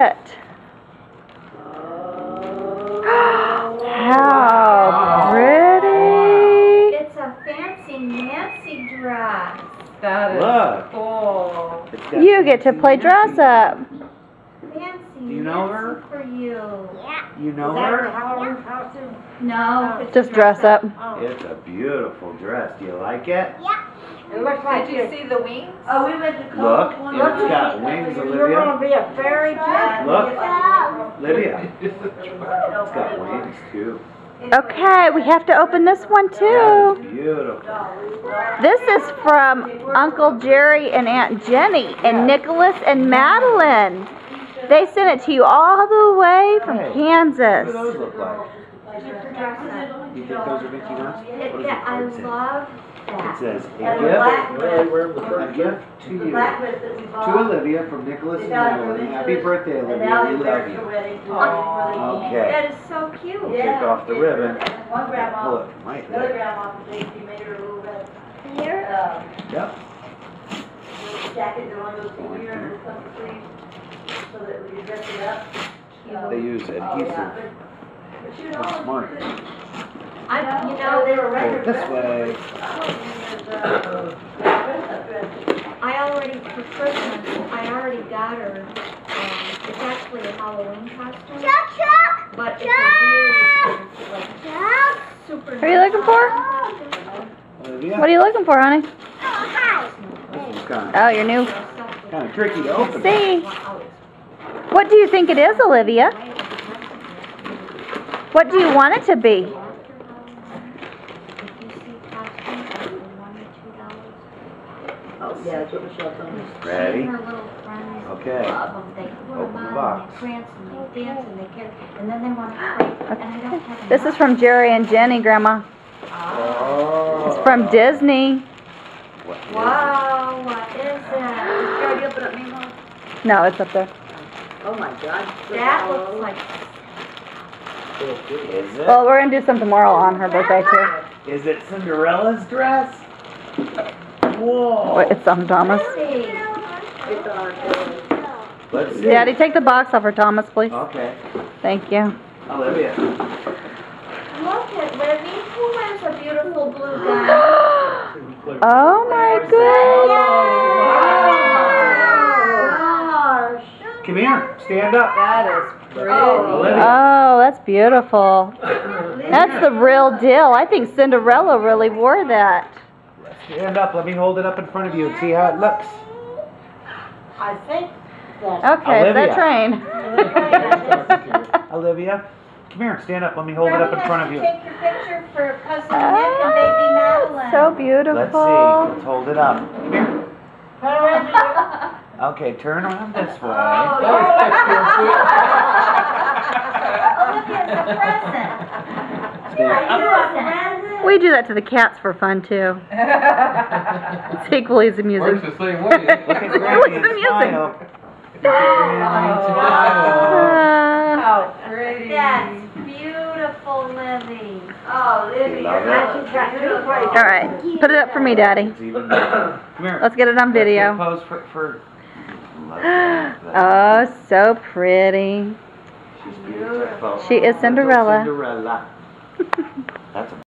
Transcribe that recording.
it. How pretty. It's a fancy Nancy dress. That is Look. cool. You get to play dress up. Fancy Do you know her? for you. You know Is that her? Halloween costume? No. Oh, it's Just dress up. Oh. It's a beautiful dress. Do you like it? Yeah. It looks like Did you you. see the wings? Oh, we went to Look, Cole's one it's night. got wings, You're Olivia. gonna be a fairy too. Look. Olivia. It's got wings too. Okay, we have to open this one That too. is beautiful. This is from Uncle Jerry and Aunt Jenny and Nicholas and Madeline. They sent it to you all the way from Hey, What Kansas. do those look like? Dress. You think those are Mickey Mouse? What It, does that, I card say? love It that. says, a And black gift, dress. a gift to you. Black dress that we To. Olivia from Nicholas and They got it Madeline. from Happy birthday, Olivia. now We love you. to. Okay. That is so cute. Take off the ribbon. One grandma, Pull it from right another there. grandma, she she made her a little red, Here. Yep. jacket that only goes to here and it's up the sleeve, so that we could dress it up. They use Oh, yeah, adhesive. but- but you know, That's smart. I, you know, they were Go regular this way. Dress-up dresses. I already, for Christmas, I already got her, um, it's actually a Halloween costume. But it's a really, like, super. What are you looking for? What are you looking for, honey? This is kind Oh, your new. of, kind of tricky to open. See? What do you think it is, Olivia? What do you want it to be? If you see costumes that are one or two dollars. Oh, yeah, that's what Michelle told me. Ready? Her little friends Okay. love them. They put Open the box. they prance and they dance and they carry, and then they want to play, and I don't have This is from Jerry and Jenny, Grandma. Oh. It's from Disney. What is it? Wow, what is that? Girl, you open up me, No, it's up there. Oh, my God. That looks like, Is it? Well, we're gonna do some tomorrow on her birthday too. Is it Cinderella's dress? Whoa. Wait, It's on Thomas. pretty. It's on. Let's see. Daddy, take the box off for Thomas, please. Okay. Thank you. Olivia. Look at Libby, who wears a beautiful blue gown? Oh my goodness. Come here. Stand up. That is pretty. Oh, Olivia. Oh, that's beautiful. That's the real deal. I think Cinderella really wore that. Stand up. Let me hold it up in front of you and see how it looks. I think that's. Okay, is that train? Olivia. Come here. Stand up. Let me hold it up in front of you. Take your picture for cousin Nick and baby ah, Madeline. So beautiful. Let's see. Let's hold it up. Come here. Turn around, Okay, turn around this way. Olivia's a present. Stand- We do that to the cats for fun too. It's equally as amusing. Works the same way. Look at Granny and the music. smile. Look at Granny and smile. Uh, How pretty. That's beautiful, Libby. Oh, Libby, You you're love not, it? she's got two places. all right, put it up for me, Daddy. It's even better. Come here. Let's get it on Let's get a video. pose for, for. Love that. That's- Oh, so pretty. She's beautiful. She is Cinderella. Cinderella. That's a